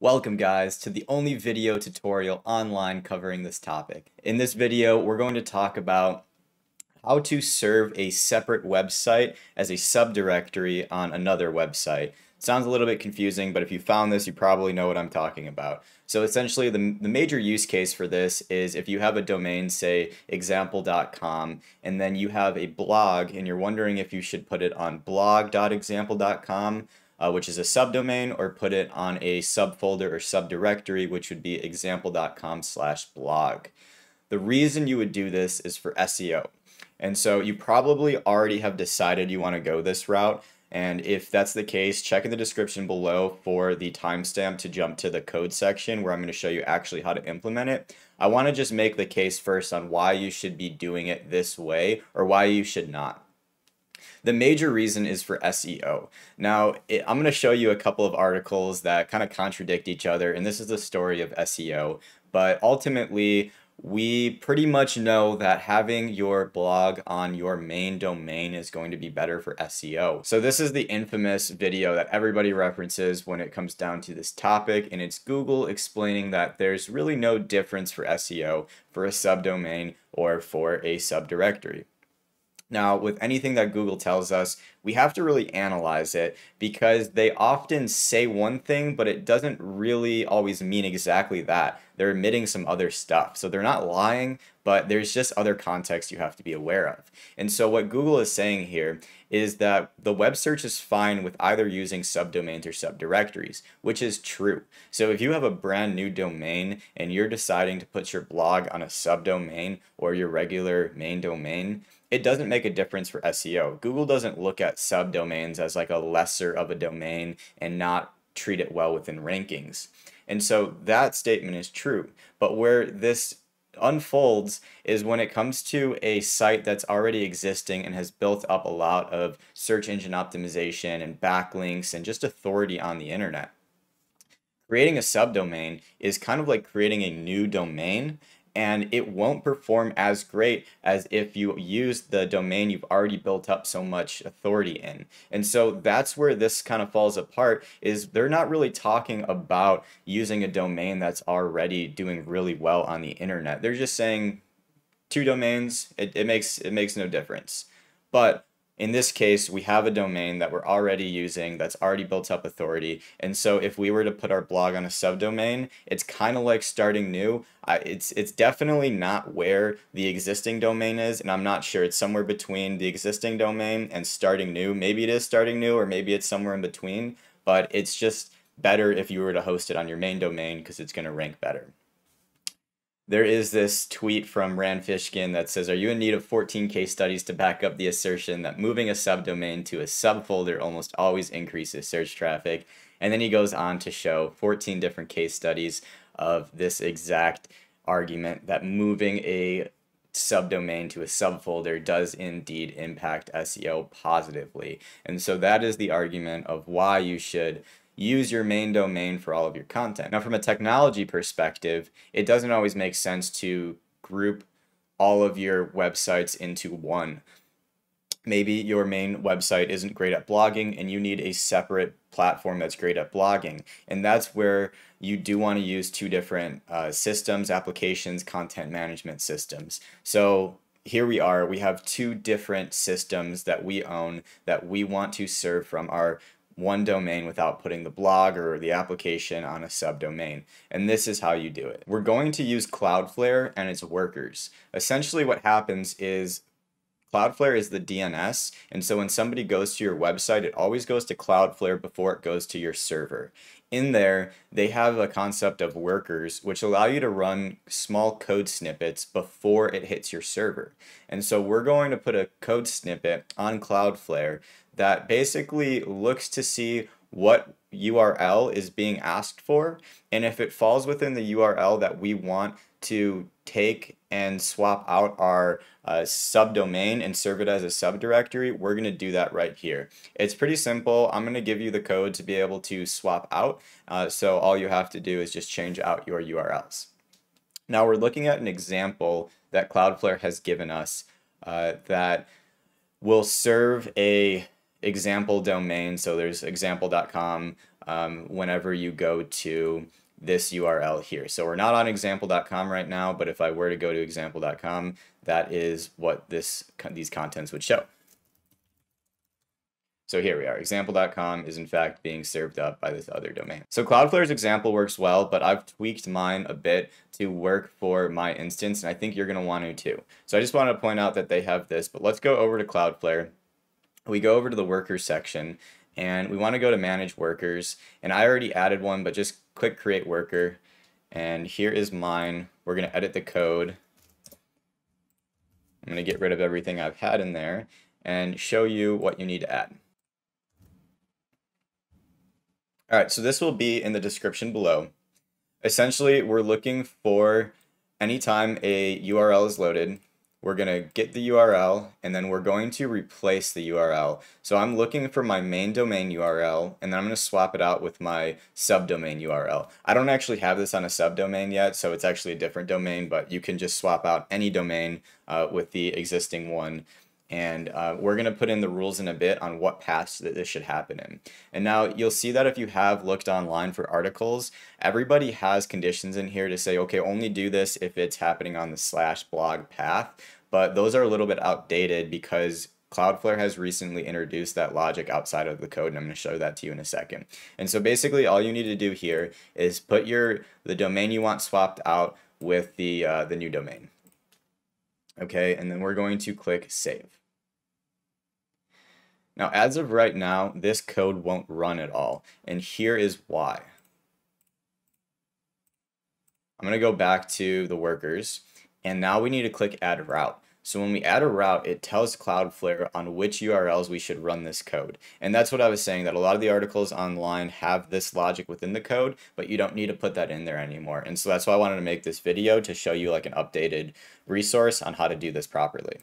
Welcome guys to the only video tutorial online covering this topic. In this video, we're going to talk about how to serve a separate website as a subdirectory on another website. sounds a little bit confusing, but if you found this, you probably know what I'm talking about. So essentially, the, the major use case for this is if you have a domain, say example.com, and then you have a blog and you're wondering if you should put it on blog.example.com uh, which is a subdomain, or put it on a subfolder or subdirectory, which would be example.com slash blog. The reason you would do this is for SEO. And so you probably already have decided you want to go this route. And if that's the case, check in the description below for the timestamp to jump to the code section where I'm going to show you actually how to implement it. I want to just make the case first on why you should be doing it this way or why you should not. The major reason is for SEO. Now, it, I'm going to show you a couple of articles that kind of contradict each other, and this is the story of SEO. But ultimately, we pretty much know that having your blog on your main domain is going to be better for SEO. So this is the infamous video that everybody references when it comes down to this topic and it's Google explaining that there's really no difference for SEO for a subdomain or for a subdirectory. Now, with anything that Google tells us, we have to really analyze it because they often say one thing, but it doesn't really always mean exactly that. They're omitting some other stuff. So they're not lying, but there's just other context you have to be aware of. And so what Google is saying here is that the web search is fine with either using subdomains or subdirectories, which is true. So if you have a brand new domain and you're deciding to put your blog on a subdomain or your regular main domain, it doesn't make a difference for SEO. Google doesn't look at subdomains as like a lesser of a domain and not treat it well within rankings. And so that statement is true. But where this unfolds is when it comes to a site that's already existing and has built up a lot of search engine optimization and backlinks and just authority on the internet. Creating a subdomain is kind of like creating a new domain and it won't perform as great as if you use the domain you've already built up so much authority in. And so that's where this kind of falls apart is they're not really talking about using a domain that's already doing really well on the internet. They're just saying two domains, it, it makes it makes no difference. But in this case, we have a domain that we're already using that's already built up authority. And so if we were to put our blog on a subdomain, it's kind of like starting new. I, it's, it's definitely not where the existing domain is. And I'm not sure. It's somewhere between the existing domain and starting new. Maybe it is starting new or maybe it's somewhere in between. But it's just better if you were to host it on your main domain because it's going to rank better there is this tweet from Rand Fishkin that says, Are you in need of 14 case studies to back up the assertion that moving a subdomain to a subfolder almost always increases search traffic? And then he goes on to show 14 different case studies of this exact argument that moving a subdomain to a subfolder does indeed impact SEO positively. And so that is the argument of why you should use your main domain for all of your content. Now, from a technology perspective, it doesn't always make sense to group all of your websites into one. Maybe your main website isn't great at blogging and you need a separate platform that's great at blogging. And that's where you do want to use two different uh, systems, applications, content management systems. So here we are, we have two different systems that we own that we want to serve from our one domain without putting the blog or the application on a subdomain. And this is how you do it. We're going to use Cloudflare and its workers. Essentially what happens is Cloudflare is the DNS, and so when somebody goes to your website, it always goes to Cloudflare before it goes to your server. In there, they have a concept of workers, which allow you to run small code snippets before it hits your server. And so we're going to put a code snippet on Cloudflare that basically looks to see what URL is being asked for. And if it falls within the URL that we want to take and swap out our uh, subdomain and serve it as a subdirectory, we're going to do that right here. It's pretty simple. I'm going to give you the code to be able to swap out. Uh, so all you have to do is just change out your URLs. Now we're looking at an example that Cloudflare has given us uh, that will serve a example domain. So there's example.com, um, whenever you go to this URL here. So we're not on example.com right now, but if I were to go to example.com, that is what this these contents would show. So here we are. Example.com is in fact being served up by this other domain. So Cloudflare's example works well, but I've tweaked mine a bit to work for my instance, and I think you're going to want to too. So I just wanted to point out that they have this, but let's go over to Cloudflare. We go over to the workers section, and we want to go to manage workers, and I already added one, but just click create worker, and here is mine. We're going to edit the code. I'm to get rid of everything I've had in there and show you what you need to add. All right, so this will be in the description below. Essentially, we're looking for anytime a URL is loaded, we're going to get the URL and then we're going to replace the URL. So I'm looking for my main domain URL and then I'm going to swap it out with my subdomain URL. I don't actually have this on a subdomain yet, so it's actually a different domain, but you can just swap out any domain uh, with the existing one and uh, we're going to put in the rules in a bit on what paths that this should happen in. And now you'll see that if you have looked online for articles, everybody has conditions in here to say, okay, only do this if it's happening on the slash blog path, but those are a little bit outdated because Cloudflare has recently introduced that logic outside of the code, and I'm going to show that to you in a second. And so basically all you need to do here is put your the domain you want swapped out with the, uh, the new domain. Okay, and then we're going to click Save. Now, as of right now, this code won't run at all. And here is why. I'm going to go back to the workers. And now we need to click add route. So when we add a route, it tells Cloudflare on which URLs we should run this code. And that's what I was saying, that a lot of the articles online have this logic within the code, but you don't need to put that in there anymore. And so that's why I wanted to make this video to show you like an updated resource on how to do this properly.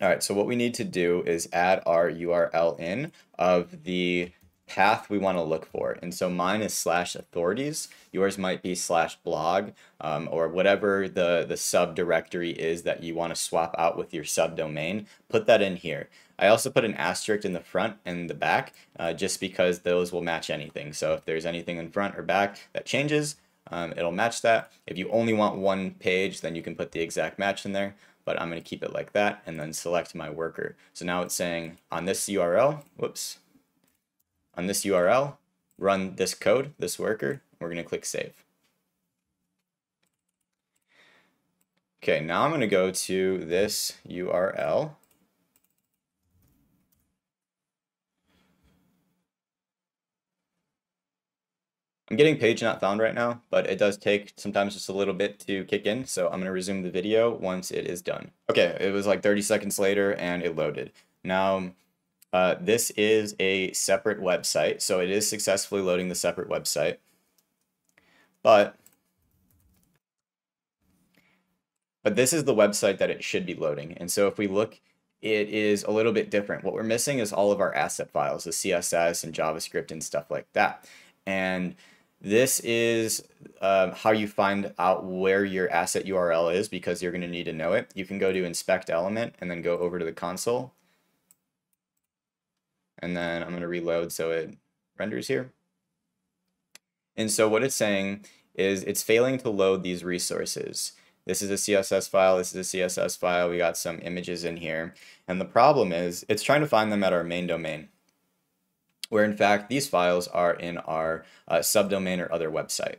All right, so what we need to do is add our URL in of the path we want to look for. And so mine is slash authorities. Yours might be slash blog um, or whatever the, the subdirectory is that you want to swap out with your subdomain. Put that in here. I also put an asterisk in the front and the back uh, just because those will match anything. So if there's anything in front or back that changes, um, it'll match that. If you only want one page, then you can put the exact match in there but I'm going to keep it like that and then select my worker. So now it's saying on this URL, whoops, on this URL, run this code, this worker, we're going to click save. Okay, now I'm going to go to this URL I'm getting page not found right now, but it does take sometimes just a little bit to kick in. So I'm going to resume the video once it is done. Okay, it was like 30 seconds later and it loaded. Now, uh, this is a separate website. So it is successfully loading the separate website. But, but this is the website that it should be loading. And so if we look it is a little bit different. What we're missing is all of our asset files, the CSS and JavaScript and stuff like that. And this is um, how you find out where your asset URL is because you're going to need to know it. You can go to inspect element and then go over to the console. And then I'm going to reload so it renders here. And so what it's saying is it's failing to load these resources. This is a CSS file, this is a CSS file, we got some images in here. And the problem is it's trying to find them at our main domain where in fact these files are in our uh, subdomain or other website.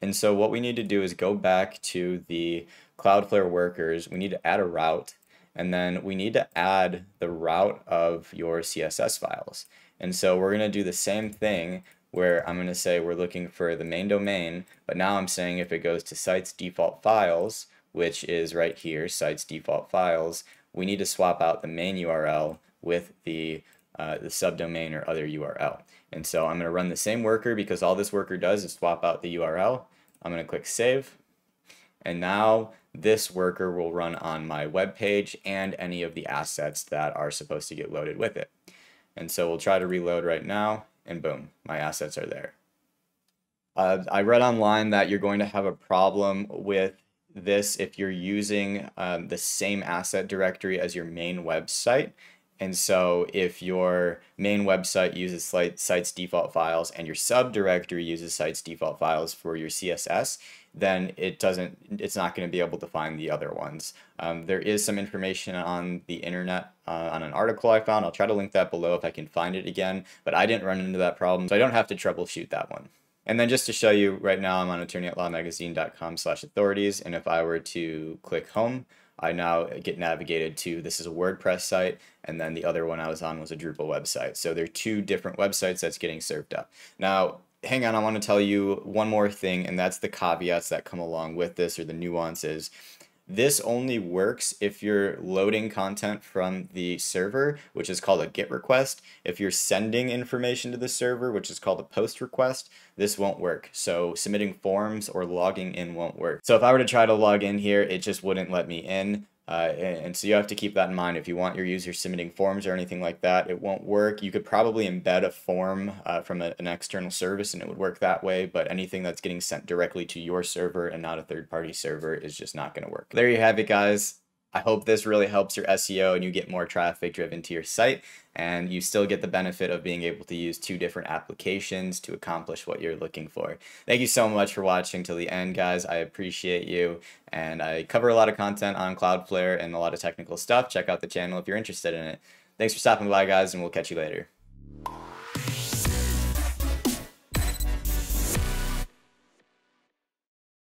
And so what we need to do is go back to the Cloudflare workers, we need to add a route, and then we need to add the route of your CSS files. And so we're going to do the same thing where I'm going to say we're looking for the main domain, but now I'm saying if it goes to sites default files, which is right here, sites default files, we need to swap out the main URL with the uh, the subdomain or other URL. And so I'm going to run the same worker because all this worker does is swap out the URL. I'm going to click save. And now this worker will run on my web page and any of the assets that are supposed to get loaded with it. And so we'll try to reload right now and boom, my assets are there. Uh, I read online that you're going to have a problem with this if you're using um, the same asset directory as your main website And so if your main website uses site's default files and your subdirectory uses site's default files for your CSS, then it doesn't, it's not going to be able to find the other ones. Um, there is some information on the internet uh, on an article I found. I'll try to link that below if I can find it again, but I didn't run into that problem, so I don't have to troubleshoot that one. And then just to show you right now, I'm on attorneyatlawmagazine.com slash authorities. And if I were to click home, I now get navigated to this is a WordPress site, and then the other one I was on was a Drupal website. So they're two different websites that's getting served up. Now, hang on, I want to tell you one more thing, and that's the caveats that come along with this or the nuances. This only works if you're loading content from the server, which is called a GET request. If you're sending information to the server, which is called a POST request, this won't work. So submitting forms or logging in won't work. So if I were to try to log in here, it just wouldn't let me in. Uh, and, and, so you have to keep that in mind. If you want your users submitting forms or anything like that, it won't work. You could probably embed a form uh, from a, an external service and it would work that way, but anything that's getting sent directly to your server and not a third party server is just not going to work. There you have it, guys. I hope this really helps your SEO and you get more traffic driven to your site and you still get the benefit of being able to use two different applications to accomplish what you're looking for. Thank you so much for watching till the end, guys. I appreciate you. And I cover a lot of content on Cloudflare and a lot of technical stuff. Check out the channel if you're interested in it. Thanks for stopping by, guys, and we'll catch you later.